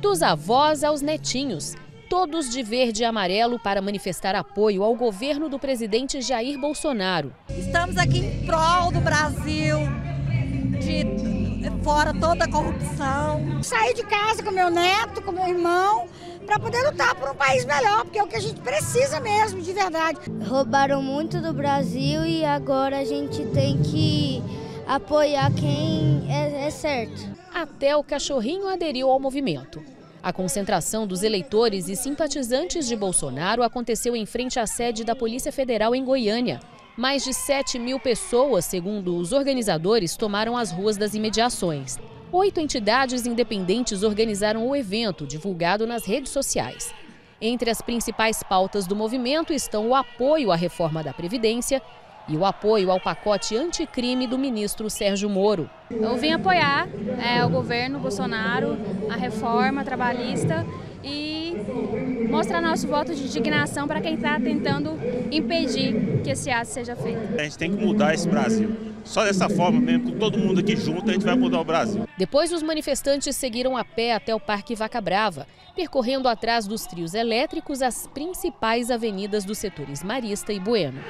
Dos avós aos netinhos, todos de verde e amarelo para manifestar apoio ao governo do presidente Jair Bolsonaro. Estamos aqui em prol do Brasil, de fora toda a corrupção. Saí de casa com meu neto, com meu irmão, para poder lutar por um país melhor, porque é o que a gente precisa mesmo, de verdade. Roubaram muito do Brasil e agora a gente tem que apoiar quem é, certo. Até o cachorrinho aderiu ao movimento. A concentração dos eleitores e simpatizantes de Bolsonaro aconteceu em frente à sede da Polícia Federal em Goiânia. Mais de 7 mil pessoas, segundo os organizadores, tomaram as ruas das imediações. Oito entidades independentes organizaram o evento, divulgado nas redes sociais. Entre as principais pautas do movimento estão o apoio à reforma da Previdência e o apoio ao pacote anticrime do ministro Sérgio Moro. Eu vim apoiar é, o governo Bolsonaro, a reforma trabalhista e mostrar nosso voto de indignação para quem está tentando impedir que esse ato seja feito. A gente tem que mudar esse Brasil. Só dessa forma mesmo, com todo mundo aqui junto, a gente vai mudar o Brasil. Depois, os manifestantes seguiram a pé até o Parque Vaca Brava, percorrendo atrás dos trios elétricos as principais avenidas dos setores Marista e Bueno.